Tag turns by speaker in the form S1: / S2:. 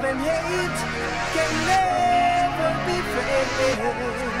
S1: love and hate can never be friends.